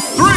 three.